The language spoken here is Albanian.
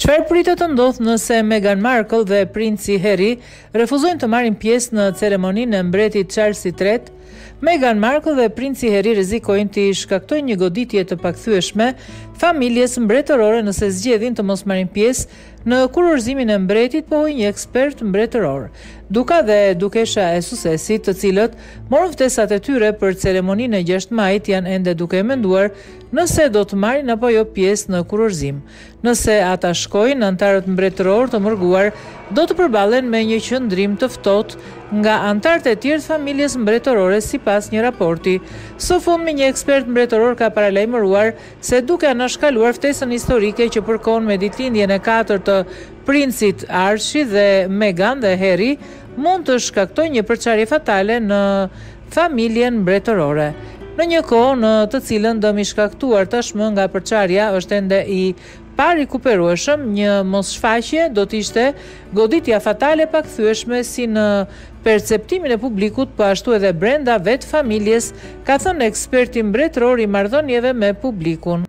Çfarë pritet të ndodhë nëse Meghan Markle dhe princi Harry refuzojnë të marrin pjesë në ceremoninë e mbretit Charles III? Meghan Markle dhe princi Harry rrezikojnë t'i shkaktojnë një goditje të pakthyeshme familjes mbretërore nëse zgjedhin të mos marrin pjesë në kurorëzimin e mbretit, pohoi një ekspert mbretëror. Duka dhe dukesha e Sussexit, të cilët morën ftesat e tyre për ceremoninë e 6 majit, janë ende duke e menduar Nëse do të marrin apo jo pjesë në kurorëzim. Nëse ata shkojnë, anëtarët mbretërorë të mërguar do të përballen me një qëndrim të ftohtë nga anëtarët e tjerë të familjes mbretërore sipas një raporti. Së fundmi një ekspert mbretëror ka paralajmëruar se duke anashkaluar ftesën historike që përkon me ditëlindjen e katër të Princit Archie dhe Meghan dhe Harry mund të shkaktojnë një përçarje fatale në familjen mbretërore, në një kohë në të cilën dëmi i shkaktuar tashmë nga përçarja është ende i parikuperueshëm, një mosshfaqje do të ishte goditja fatale e pakthyeshme si në perceptimin e publikut po ashtu edhe brenda vetë familjes, ka thënë eksperti mbretëror i marrëdhënieve me publikun.